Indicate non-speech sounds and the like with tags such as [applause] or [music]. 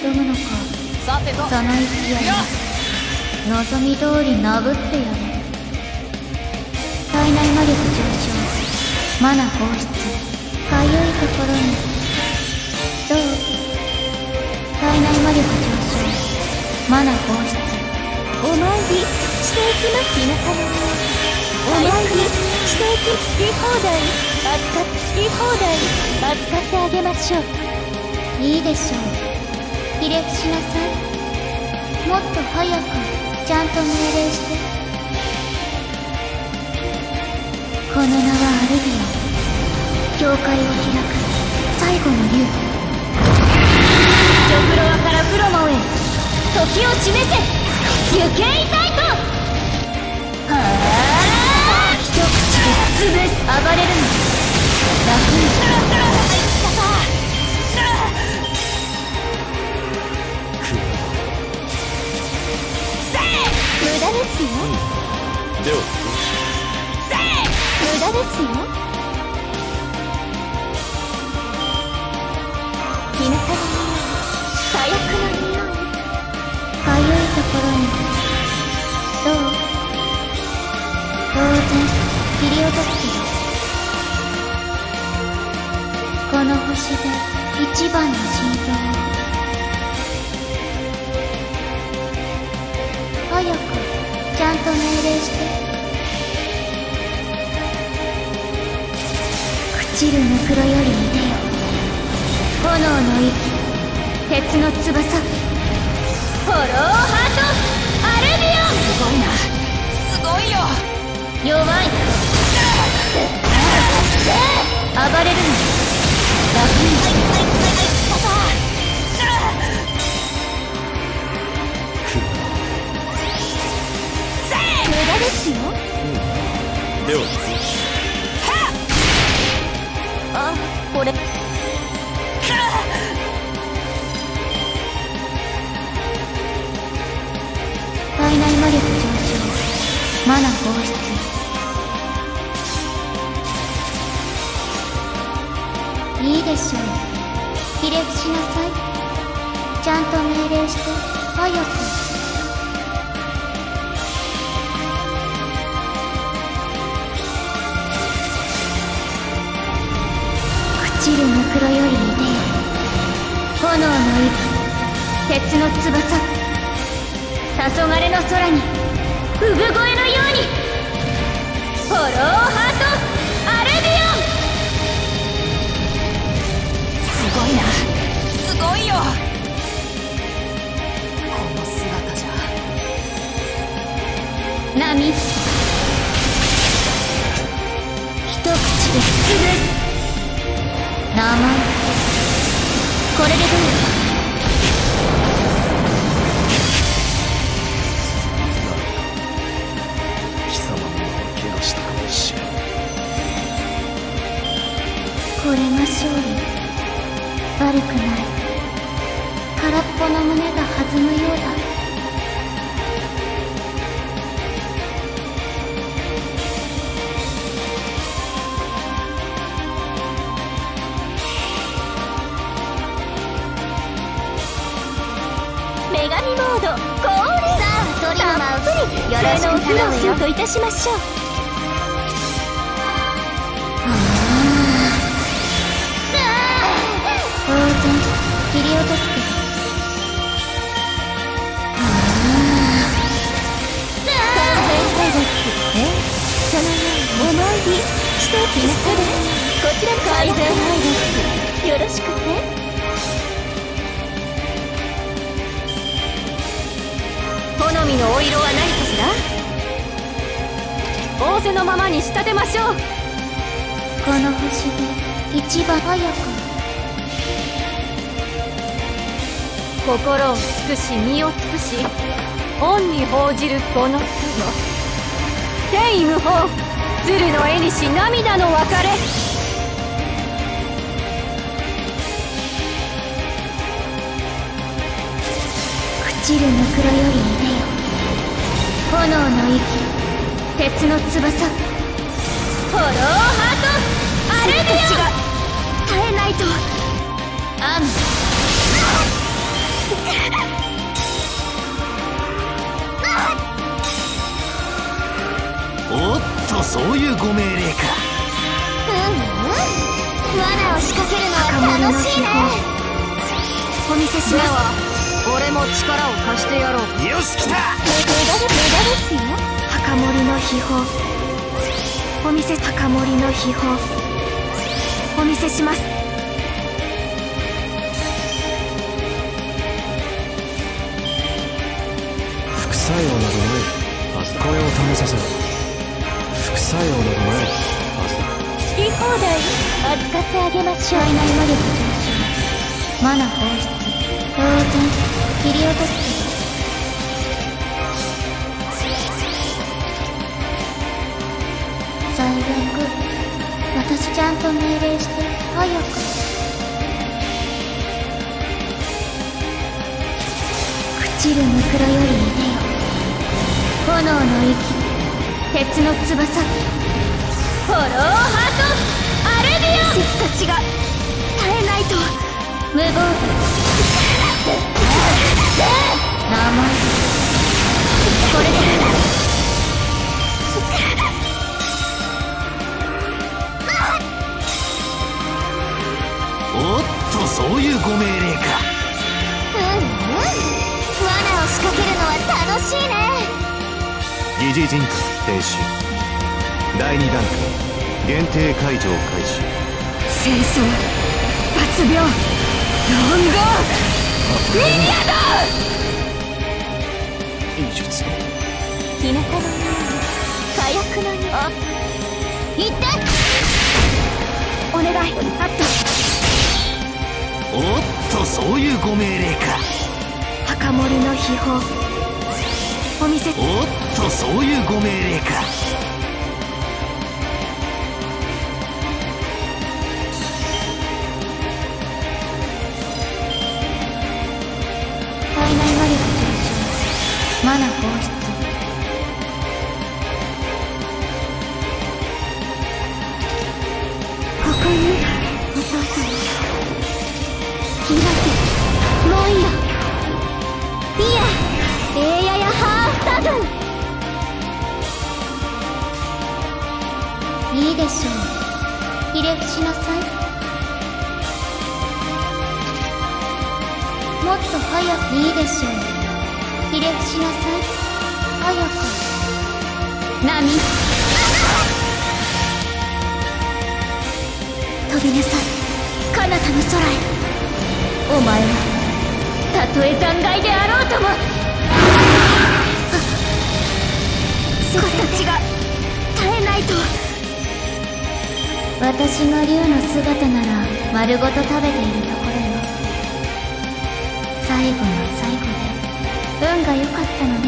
挑むのか。さてとその勢い望み通り殴ってやれ体内魔力上昇。マナ放出。かゆいところに。どう？体内魔力上昇。マナ放出。お参りしていきます皆様お参りしていき好き放題。扱っ好き放題。扱ってあげましょう。いいでしょうひれ伏しなさいもっと早くちゃんと命令してこの名はアルビオン教会を開く最後の竜ジョフロアからフロモンへ時を示せ受験イタイトはあ一口で潰す。暴れるの。楽にです。よ日向の火薬の匂いかゆいところに。どう。当然切り落とすけど。この星で一番の心臓。朽ちるぬくろよりいでよ炎の息鉄の翼フォローハートアルビオンすごいなすごいよ弱い暴れるのマナ放出いいでしょうひれ伏しなさい。ちゃんと命令して早く。朽ちるぬくろよりいでよ炎の息鉄の翼。黄昏の空に。産声のように。フォローハートアルビオン。すごいな。すごいよ。この姿じゃ。波。一口で潰す。名前。これでどう？貴のたっぷりよろしく性能を披露頼むよするといたしましょう当然切り落とすけど完全回復えそのようにお参りしておきなされこちら改善回復よろしくね好みのお色は何仰せのままに仕立てましょう。この星で一番早く。心を尽くし身を尽くし恩に報じるこの人よ天意無法鶴の絵にし涙の別れ。朽ちるぬくろよりいでよ。炎の息鉄の翼。フォローハートアルビオン耐えないと。アン [laughs] おっとそういうご命令か。うんうん。罠を仕掛けるのは楽しいね。お見せします俺も力を貸してやろうよし来たですよ墓守の秘宝。お見せ墓守の秘宝。お見せします。副作用などないはずだ。これを試させろ副作用などないはずだ。好き放題扱ってあげましょう。体内魔力上昇マナ放出。当然。切り落とす。けどちゃんと命令して早く。朽ちるムクロよりいでよ炎の息鉄の翼。フォローハートアルビオ。ンシたちが耐えないと。無防備しいね。疑似人格停止。第2段階限定解除を開始。戦争抜病。ロンゴ医術。きなこの火薬のように行って。お願い。あったおっとそういうご命令か。墓守の秘宝お見せおっとそういうご命令か。いいでしょう。ひれ伏しなさい。もっと早くいいでしょう。ひれ伏しなさい。早く。波。飛びなさい。彼方の空へ。お前はたとえ残骸であろうとも。そたちが耐えないと。私が竜の姿なら丸ごと食べているところよ。最後の最後で。運が良かったの